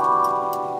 Nyam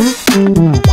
Müzik